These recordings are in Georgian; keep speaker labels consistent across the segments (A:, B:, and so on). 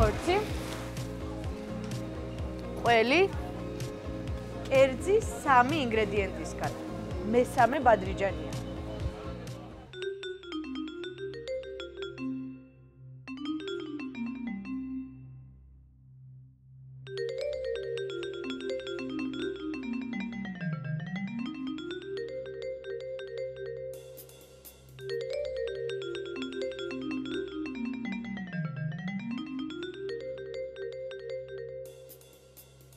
A: ხორცი ყველი კერძი სამი ინგრედიენტისგან. მესამე ბადრიჯანია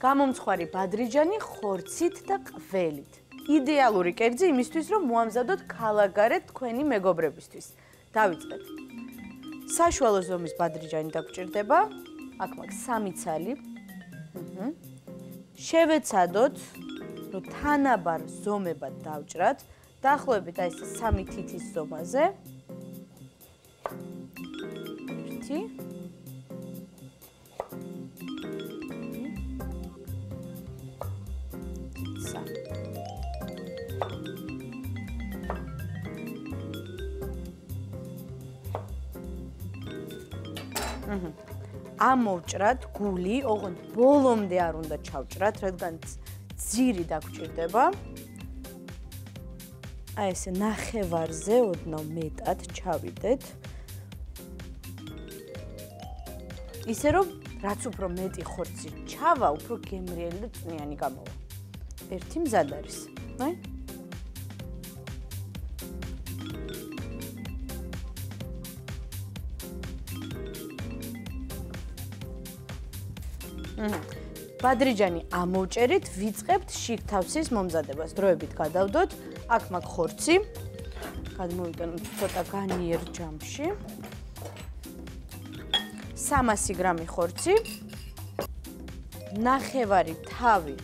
A: გამომცხვარი ბადრიჯანი ხორცით და ყველით. იდეალური კერძი იმისთვის, რომ მოამზადოთ ქალაგარეთ თქვენი მეგობრებისთვის. დავიწყეთ. საშუალო ზომის ბადრიჯანი დაგჭირდება. აქ მაქვს სამი ცალი. აჰა. შევეცადოთ, რომ თანაბარ ზომებად დავჭრათ. დაახლოებით აი ეს სამი თითის ზომაზე. 1 ამოვჭრათ გული, ოღონდ ბოლომდე არ უნდა ჩავჭრათ, რადგან ძირი დაგჭირდება. აი ესე ნახევარზე ოდნავ მეტად ჩავიდეთ. ისე რომ რაც უფრო მეტი ხორცი ჩავა, უფრო გემრიელი და წვნიანი გამოვა. ერთი მზად არის. აი ბადრიჯანი ამოვჭერით, ვიწყებთ შიგთავსის მომზადებას. დროებით გადავდოთ. აქ მაქვს ხორცი. გადმოვიტანოთ ცოტა განიერ ჯამში. 300 გრამი ხორცი. ნახევარი თავი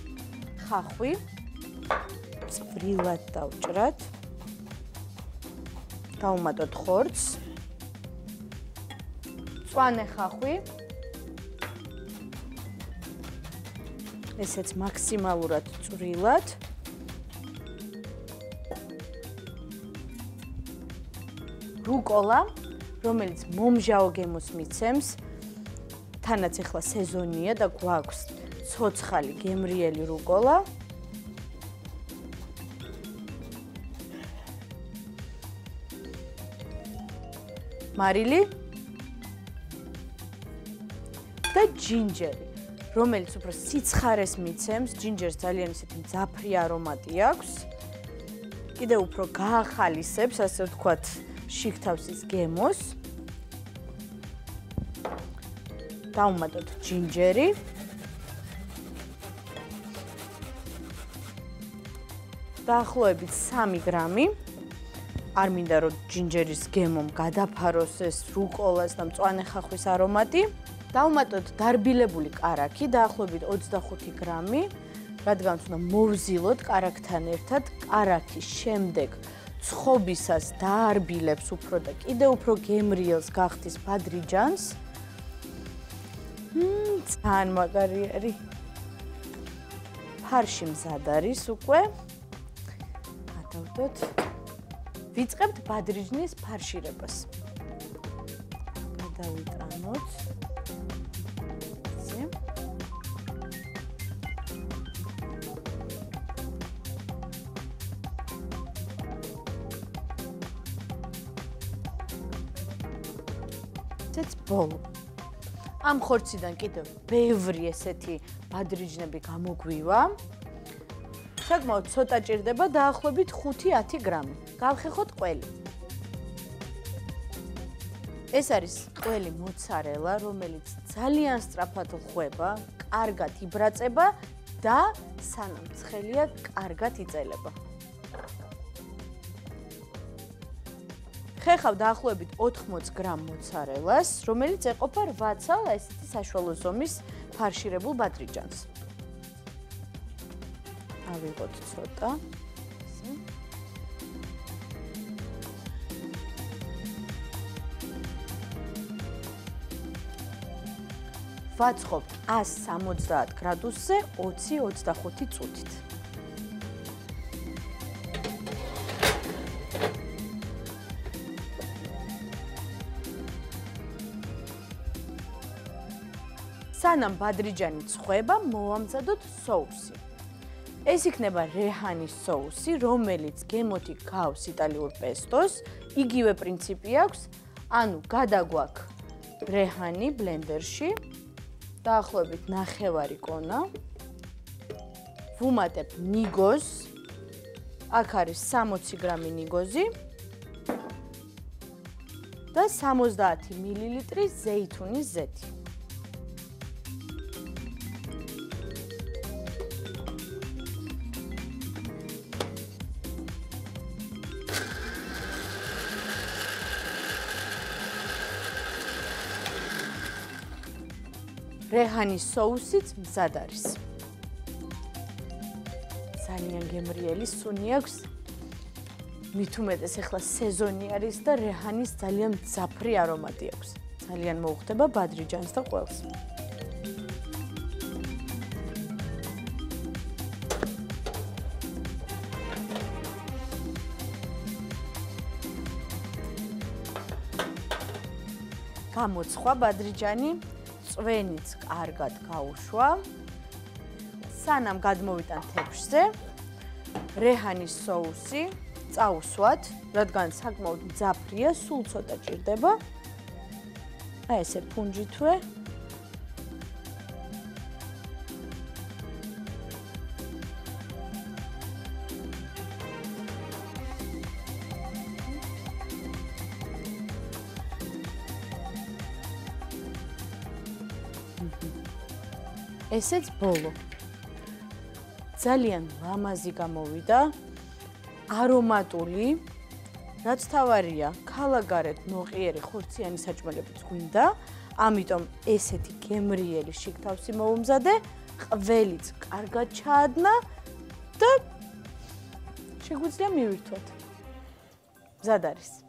A: ხახვი. წვრილად დავჭრათ. დავუმატოთ ხორცს. წვანე ხახვი. ესეც მაქსიმალურად წვრილად. რუკოლა, რომელიც მომჟაო გემოს მიცემს, თანაც ახლა სეზონია და გვაქვს ცოცხალი გემრიელი რუკოლა. მარილი და ჯინჯერი. რომელიც უფრო სიცხარეს მიცემს, ჯინჯერს ძალიან ისეთი მძაფრი არომატი აქვს. კიდე უფრო გაახალისებს, ასე ვთქვათ, შიგთავსის გემოს. დავუმატოთ ჯინჯერი. დაახლოებით 3 გრამი. არ მინდა რომ ჯინჯერის გემომ გადაფაროს ეს რუკოლას და მწვანე ხახვის არომატი. დავუმატოთ დარბილებული კარაქი, დაახლოებით 25 გრამი, რადგან უნდა მოვზილოთ კარაქთან ერთად კარაქი შემდეგ ცხობისას დაარბილებს უფრო და კიდე უფრო გემრიელს გახდის ბადრიჯანს. მმ, ძალიან მაგარი არის. ფარში მზად არის უკვე. გადავდოთ. ვიწყებთ ბადრიჯნის ფარშირებას. გადავიტანოთ. ესეც ბოლო. ამ ხორციდან კიდევ ბევრი ესეთი ბადრიჯნები გამოგვივა. საკმაოდ ცოტა ჭირდება დაახლოებით 5-10 გრამი. გავხეხოთ ყველი. ეს არის ყველი მოცარელა, რომელიც ძალიან სწრაფად ხვება, კარგად იბრაწება და სანამ ცხელია, კარგად იწელება. ხეხავ დაახლოებით 80 გრამ მოცარელას, რომელიც ეყოფა 8 ცალ ესეთი საშუალო ზომის ფარშირებულ ბადრიჯანს. ავიღოთ ცოტა. ვაწყობ 170 გრადუსზე 20-25 წუთით. სანამ ბადრიჯანი წხვება, მოვამზადოთ соуსი. ეს იქნება რეჰანის соуსი, რომელიც გემოთი გავს იტალიურ პესტოს. იგივე პრინციპი აქვს, ანუ გადაგვაქვს რეჰანი ბლენდერში. დაახლოებით 9 კონა. ვუმატებ ნიგოზს. აქ არის 60 გრამი ნიგოზი და 70 მილილიტრი ზეითუნის ზეთი. რეჰანის соусიც მზად არის. ძალიან გემრიელი სუნი აქვს. მით უმეტეს ახლა სეზონი არის და რეჰანის ძალიან მძაფრი არომატი აქვს. ძალიან მოუხდება ბადრიჯანს და ყველს. გამოცხვა ბადრიჯანი წვენიც კარგად გაუშვა. სანამ გადმოვიტან თეფშზე რეჰანის соуსი წაუსვათ, რადგან საკმაოდ მძაფრია, სულ ცოტა ჭირდება. აი ესე ფუნჯი თვე ესეც ბოლო. ძალიან ლამაზი გამოვიდა. არომატული. რაც თავარია, ქალაგარეთ ნოყიერი ხორციანი საჭმელები გვინდა. ამიტომ ესეთი გემრიელი შიგთავსი მოუმზადე. ყველიც კარგად ჩაადნა და შეგვიძლია მივირთვათ. მზად არის.